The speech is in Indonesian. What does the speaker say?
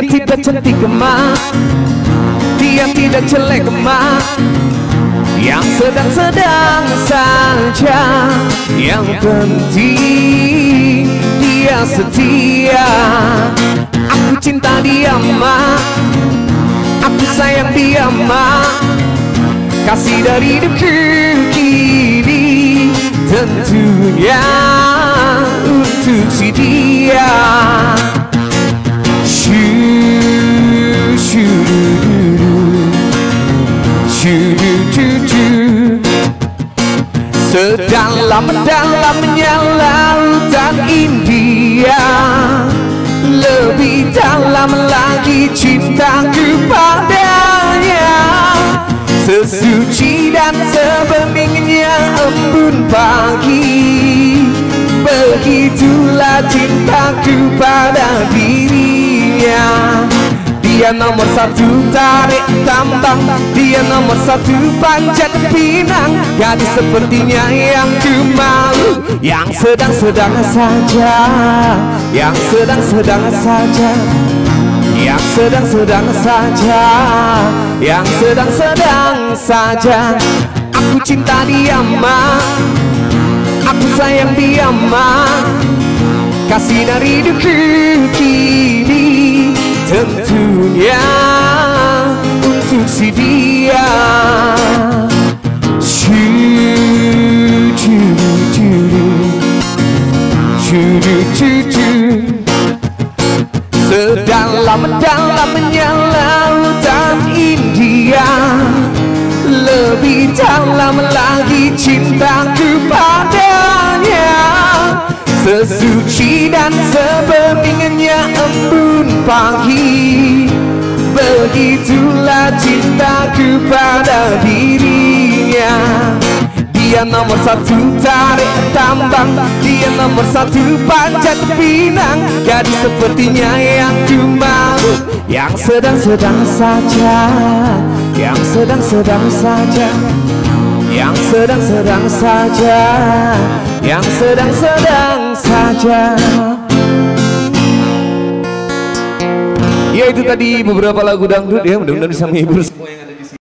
Dia tidak cantik gemas Dia tidak jelek gemas Yang sedang-sedang saja. Yang penting Dia setia. Aku cinta dia ma. Aku sayang dia ma. Kasih dari dulu kini Tentunya untuk si dia shoo. Sedalam-dalamnya lautan India Lebih dalam lagi cintaku padanya Sesuci dan sebeningnya embun pagi Begitulah cintaku pada dirinya Dia nomor satu tarik tambang. Dia nomor satu panjat pinang. Gadis sepertinya yang ku mau Yang sedang-sedang saja. Yang sedang-sedang saja. Yang sedang-sedang saja. Yang sedang-sedang saja. Aku cinta dia ma. Aku sayang dia ma. Kasih dari dulu kini Tentunya untuk si dia. Sedalam-dalamnya lautan India. Lebih dalam lagi cintaku padanya Sesuci dan sebeningnya embun pagi. Begitulah cintaku pada dirinya. Dia nomor satu tarik tambang. Dia nomor satu panjat pinang. Gadis sepertinya yang ku mau Yang sedang-sedang saja. Yang sedang-sedang saja. Yang sedang-sedang saja. Yang sedang-sedang saja Ya itu tadi beberapa lagu dangdut ya Mudah-mudahan bisa menghibur semua